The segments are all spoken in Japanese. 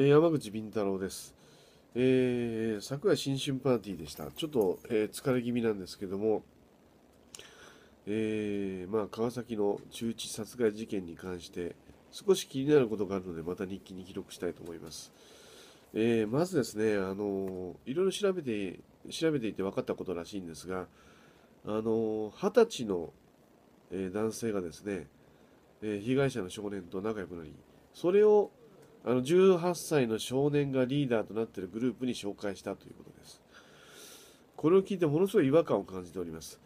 えー山口敏太郎です、えー昨夜新春パーティーでした。ちょっと、えー疲れ気味なんですけども、えーまあ、川崎の中1殺害事件に関して少し気になることがあるのでまた日記に記録したいと思います、えまずですね、あのいろいろ調べて調べていて分かったことらしいんですがあの二十歳の、え男性がですね、え被害者の少年と仲良くなりそれをあの18歳の少年がリーダーとなっているグループに紹介したということです。これを聞いてものすごい違和感を感じております。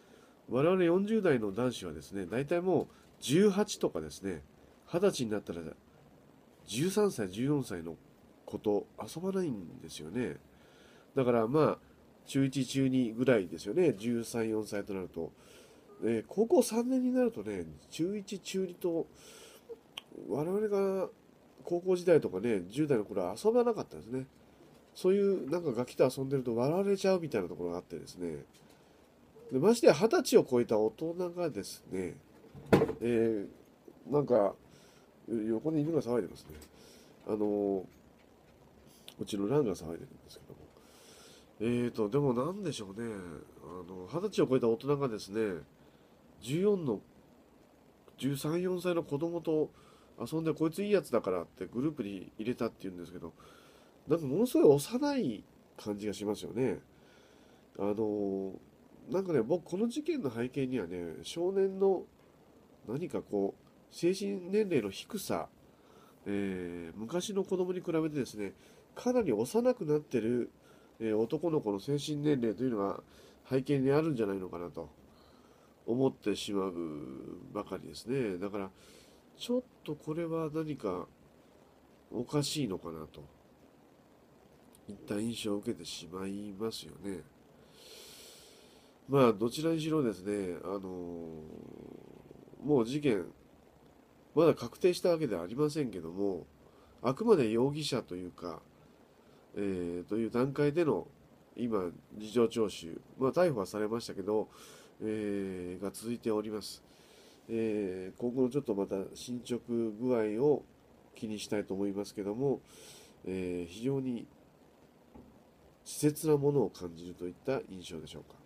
我々40代の男子はですね大体もう18とかですね20歳になったら13歳14歳の子と遊ばないんですよね。だからまあ中1中2ぐらいですよね。134歳となると、えー高校3年になるとね中1中2と我々が高校時代とかね10代の頃は遊ばなかったですね。そういうなんかガキと遊んでると笑われちゃうみたいなところがあってですね。でましてや二十歳を超えた大人がですね、えーなんか横に犬が騒いでますね。あのーうちのランが騒いでるんですけども。えーとでもなんでしょうね。あの二十歳を超えた大人がですね14の134歳の子供と遊んでこいついいやつだからってグループに入れたっていうんですけどなんかものすごい幼い感じがしますよね。あのなんかね僕この事件の背景にはね少年の何かこう精神年齢の低さ、えー昔の子供に比べてですねかなり幼くなってる、えー男の子の精神年齢というのが背景にあるんじゃないのかなと思ってしまうばかりですね。だからちょっとこれは何かおかしいのかなといった印象を受けてしまいますよね。まあどちらにしろですね、あのもう事件まだ確定したわけではありませんけどもあくまで容疑者というか、えーという段階での今事情聴取、まあ、逮捕はされましたけど、えーが続いております。えー今後のちょっとまた進捗具合を気にしたいと思いますけども、えー非常に稚拙なものを感じるといった印象でしょうか。